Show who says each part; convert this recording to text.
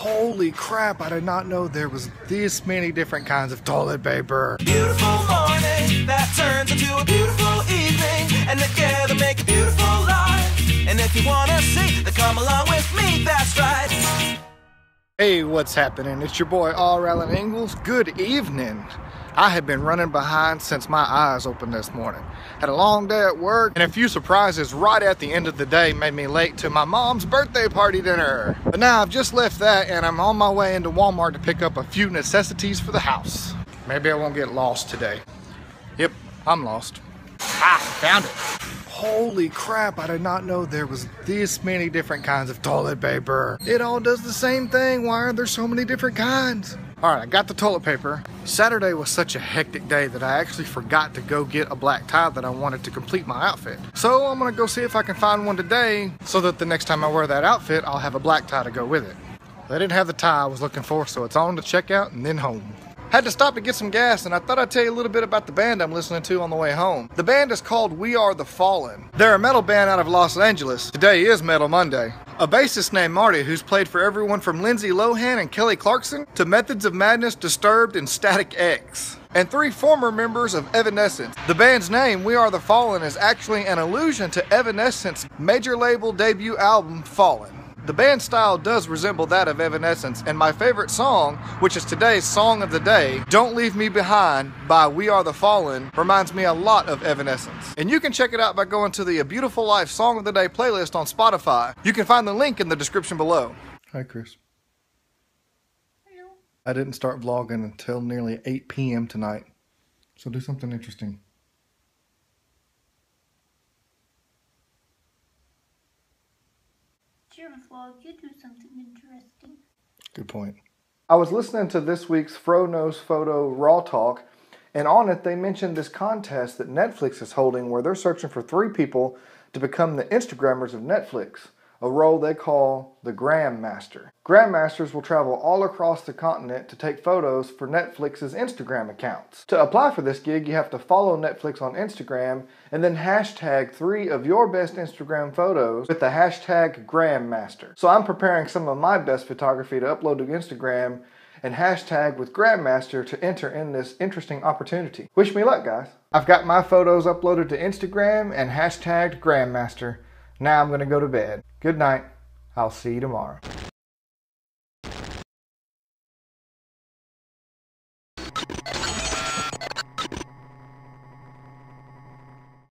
Speaker 1: Holy crap, I did not know there was this many different kinds of toilet paper.
Speaker 2: Beautiful morning that turns into a beautiful evening, and together make a beautiful life. And if you wanna see, then come along with me.
Speaker 1: Hey, what's happening? It's your boy R. Alan Ingalls. Good evening. I have been running behind since my eyes opened this morning. Had a long day at work and a few surprises right at the end of the day made me late to my mom's birthday party dinner. But now I've just left that and I'm on my way into Walmart to pick up a few necessities for the house. Maybe I won't get lost today. Yep, I'm lost. Ah, found it. Holy crap, I did not know there was this many different kinds of toilet paper. It all does the same thing. Why are there so many different kinds? All right, I got the toilet paper. Saturday was such a hectic day that I actually forgot to go get a black tie that I wanted to complete my outfit. So I'm gonna go see if I can find one today so that the next time I wear that outfit, I'll have a black tie to go with it. They didn't have the tie I was looking for, so it's on to checkout and then home. Had to stop to get some gas, and I thought I'd tell you a little bit about the band I'm listening to on the way home. The band is called We Are the Fallen. They're a metal band out of Los Angeles. Today is Metal Monday. A bassist named Marty, who's played for everyone from Lindsay Lohan and Kelly Clarkson to Methods of Madness, Disturbed, and Static X. And three former members of Evanescence. The band's name, We Are the Fallen, is actually an allusion to Evanescence's major label debut album, Fallen. The band style does resemble that of Evanescence, and my favorite song, which is today's song of the day, Don't Leave Me Behind by We Are the Fallen, reminds me a lot of Evanescence. And you can check it out by going to the A Beautiful Life Song of the Day playlist on Spotify. You can find the link in the description below. Hi, Krys.
Speaker 3: Hello.
Speaker 1: I didn't start vlogging until nearly 8 p.m. tonight, so do something interesting.
Speaker 3: You do something interesting.
Speaker 1: Good point. I was listening to this week's Fro Knows Photo Raw Talk, and on it they mentioned this contest that Netflix is holding where they're searching for three people to become the Instagrammers of Netflix, a role they call the Grammaster. Grammasters will travel all across the continent to take photos for Netflix's Instagram accounts. To apply for this gig, you have to follow Netflix on Instagram and then hashtag three of your best Instagram photos with the hashtag Grammaster. So I'm preparing some of my best photography to upload to Instagram and hashtag with Grammaster to enter in this interesting opportunity. Wish me luck, guys. I've got my photos uploaded to Instagram and hashtagged Grammaster. Now I'm going to go to bed. Good night. I'll see you tomorrow.